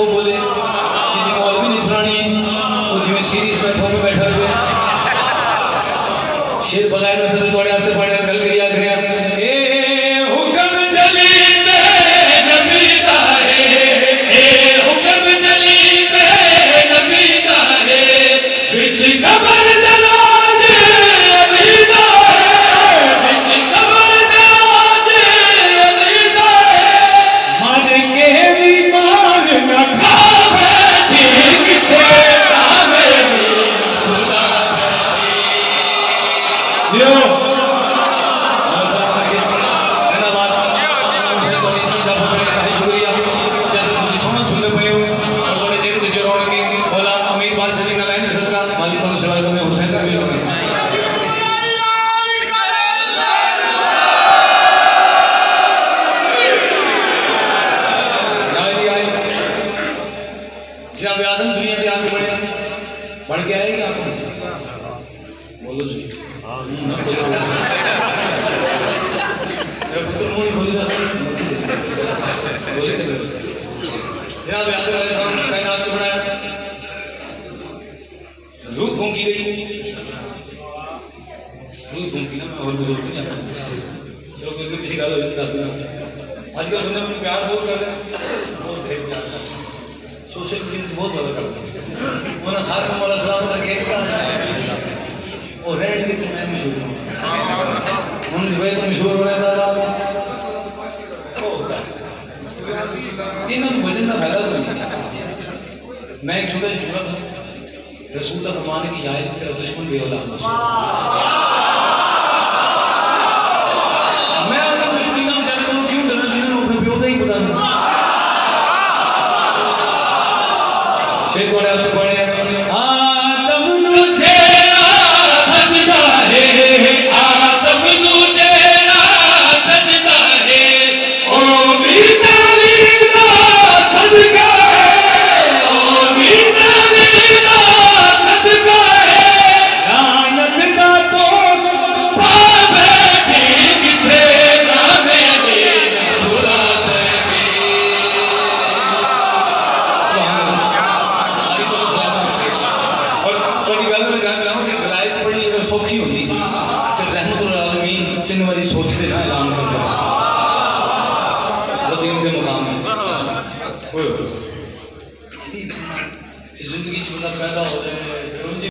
وہ بولے جن مولوی نہیں سنانی وہ جی سیریز بیٹھو میں بیٹھا ہوئے شیر بغیر میں سر تھوڑے ہاتھ پڑھے کل کر یاد کریں جناب آدم دنیا کے آگے بڑھے بڑھ کے آئے گا آپ بولو جی۔ جناب آدم علیہ السلام نے کائنات سے بنایا روح پھونکی گئی۔ روح پھونکی نا اور بزرگ نہیں آتا چلو کوئی کوئی گل ہوئی دس کل پیار بہت کر بہت پیار سوشل چینج بہت زیادہ کرتے ہیں انہوں سارے مولا سلام کا کھیت کا اور رینڈ کے میں مشہور ہوں۔ ہم دبئی تو مشہور ہوئے تھا انہوں کو بچن کا فائدہ تو نہیں۔ میں ایک چھوٹا جی جملہ تھا۔ رسول کا فرمان کی کہ تیرا دشمن بھی اللہ رسول میں ان مشکل نام چاہتا ہوں، کیوں ڈرنا چاہیے اپنے پیو کا ہی پتہ نہیں۔ ¿Qué coraje pone تین واری سوچتے جائیں اعلان کر دیں زدین دے مقام میں۔ ہاں۔ زندگی چ بندہ پیدا ہو جائے پھر جی